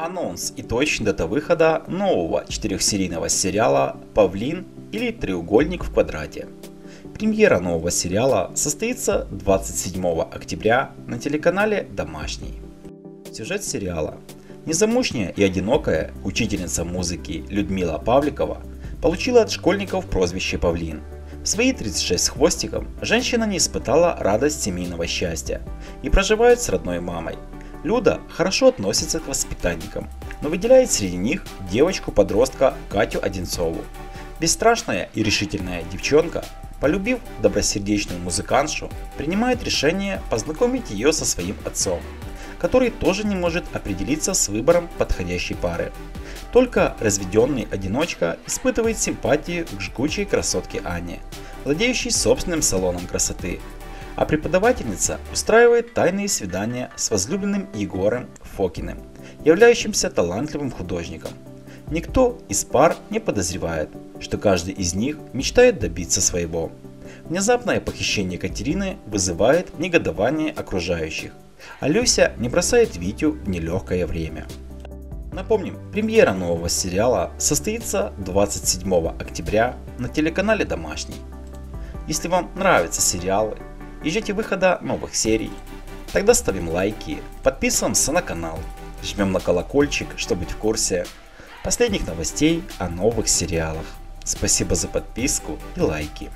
Анонс и точная дата выхода нового четырехсерийного сериала «Павлин» или «Треугольник в квадрате». Премьера нового сериала состоится 27 октября на телеканале «Домашний». Сюжет сериала. Незамужняя и одинокая учительница музыки Людмила Павликова получила от школьников прозвище «Павлин». В свои 36 с хвостиком женщина не испытала радость семейного счастья и проживает с родной мамой – Люда хорошо относится к воспитанникам, но выделяет среди них девочку-подростка Катю Одинцову. Бесстрашная и решительная девчонка, полюбив добросердечную музыкантшу, принимает решение познакомить ее со своим отцом, который тоже не может определиться с выбором подходящей пары. Только разведенный одиночка испытывает симпатию к жгучей красотке Ане, владеющей собственным салоном красоты, а преподавательница устраивает тайные свидания с возлюбленным Егором Фокиным, являющимся талантливым художником. Никто из пар не подозревает, что каждый из них мечтает добиться своего. Внезапное похищение Катерины вызывает негодование окружающих, а Люся не бросает Витю в нелегкое время. Напомним, премьера нового сериала состоится 27 октября на телеканале «Домашний». Если вам нравятся сериалы и ждете выхода новых серий. Тогда ставим лайки, подписываемся на канал, жмем на колокольчик, чтобы быть в курсе последних новостей о новых сериалах. Спасибо за подписку и лайки.